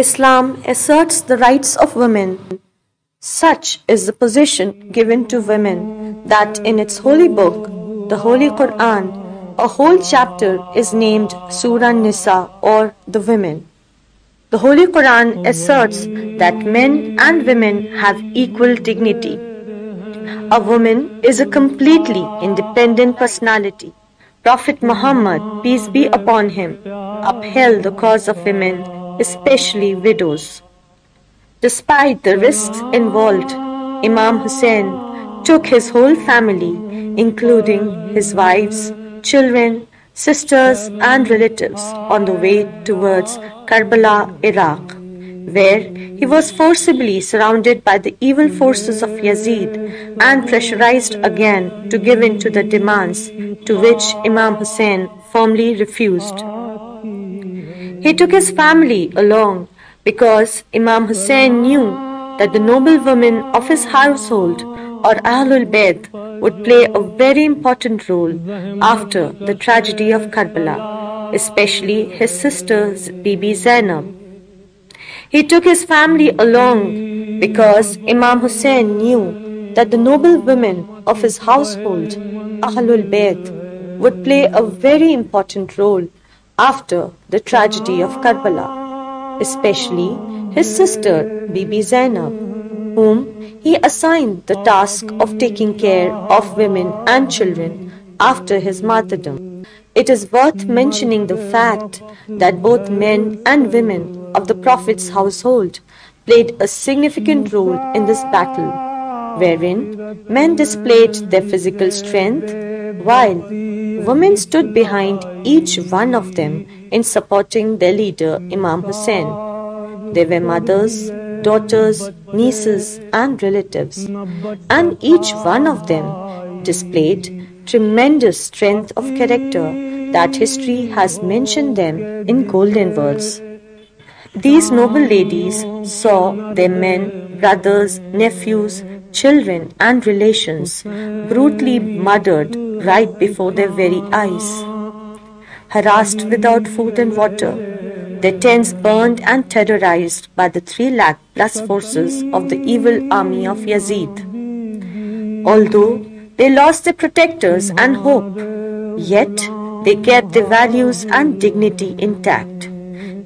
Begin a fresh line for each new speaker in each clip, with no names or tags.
Islam asserts the rights of women. Such is the position given to women that in its holy book, the Holy Quran, a whole chapter is named Surah Nisa or the women. The Holy Quran asserts that men and women have equal dignity. A woman is a completely independent personality. Prophet Muhammad, peace be upon him, upheld the cause of women, especially widows. Despite the risks involved, Imam Hussein took his whole family, including his wives, children, sisters, and relatives, on the way towards Karbala, Iraq, where he was forcibly surrounded by the evil forces of Yazid and pressurized again to give in to the demands to which Imam Hussein firmly refused. He took his family along because Imam Hussein knew that the noble women of his household or Ahlul Bayt would play a very important role after the tragedy of Karbala, especially his sisters Bibi Zainab. He took his family along because Imam Hussein knew that the noble women of his household, Ahlul Bayt, would play a very important role after the tragedy of Karbala, especially his sister Bibi Zainab, whom he assigned the task of taking care of women and children after his martyrdom. It is worth mentioning the fact that both men and women of the Prophet's household played a significant role in this battle, wherein men displayed their physical strength while women stood behind each one of them in supporting their leader Imam Hussein. They were mothers, daughters, nieces, and relatives, and each one of them displayed tremendous strength of character that history has mentioned them in golden words. These noble ladies saw their men, brothers, nephews, children, and relations brutally murdered right before their very eyes. Harassed without food and water, their tents burned and terrorized by the three lakh plus forces of the evil army of Yazid. Although they lost their protectors and hope, yet they kept their values and dignity intact.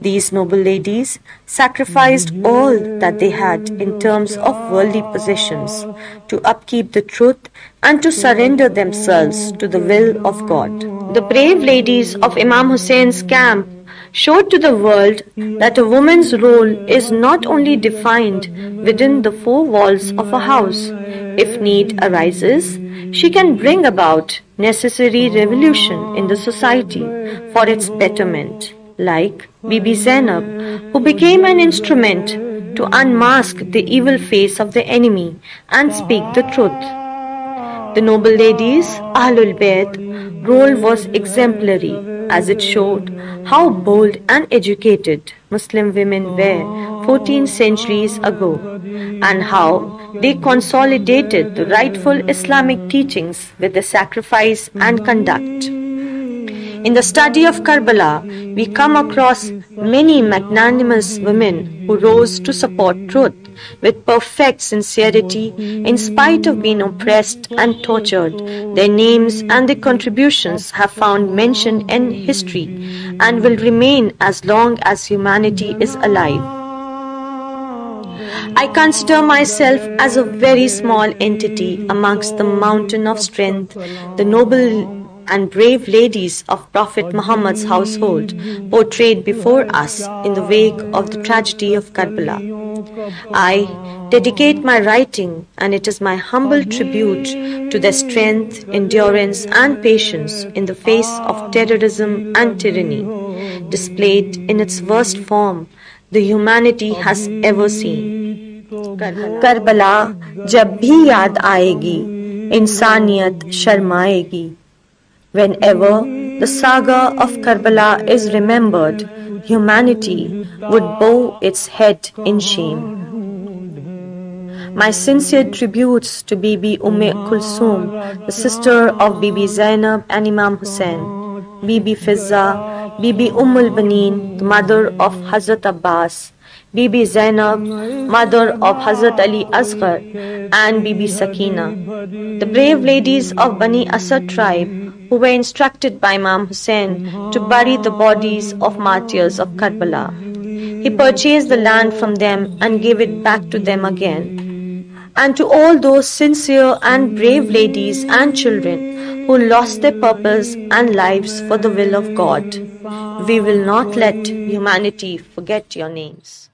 These noble ladies sacrificed all that they had in terms of worldly possessions to upkeep the truth and to surrender themselves to the will of God. The brave ladies of Imam Hussein's camp showed to the world that a woman's role is not only defined within the four walls of a house. If need arises, she can bring about necessary revolution in the society for its betterment like Bibi Zainab, who became an instrument to unmask the evil face of the enemy and speak the truth. The noble ladies, Ahlul Bayt, role was exemplary as it showed how bold and educated Muslim women were 14 centuries ago and how they consolidated the rightful Islamic teachings with the sacrifice and conduct. In the study of Karbala, we come across many magnanimous women who rose to support truth with perfect sincerity in spite of being oppressed and tortured. Their names and their contributions have found mention in history and will remain as long as humanity is alive. I consider myself as a very small entity amongst the mountain of strength, the noble and brave ladies of Prophet Muhammad's household portrayed before us in the wake of the tragedy of Karbala. I dedicate my writing and it is my humble tribute to their strength, endurance and patience in the face of terrorism and tyranny, displayed in its worst form the humanity has ever seen. Karbala जब भी याद आएगी इंसानियत शर्माएगी Whenever the saga of Karbala is remembered, humanity would bow its head in shame. My sincere tributes to Bibi Umme Kulsum, the sister of Bibi Zainab and Imam Hussein, Bibi Fizza, Bibi Ummul Baneen, the mother of Hazrat Abbas, Bibi Zainab, mother of Hazrat Ali Asghar, and Bibi Sakina. The brave ladies of Bani Asad tribe who were instructed by Imam Hussein mm-hmm. to bury the bodies of martyrs of Karbala. He purchased the land from them and gave it back to them again. And to all those sincere and brave ladies and children who lost their purpose and lives for the will of God, we will not let humanity forget your names.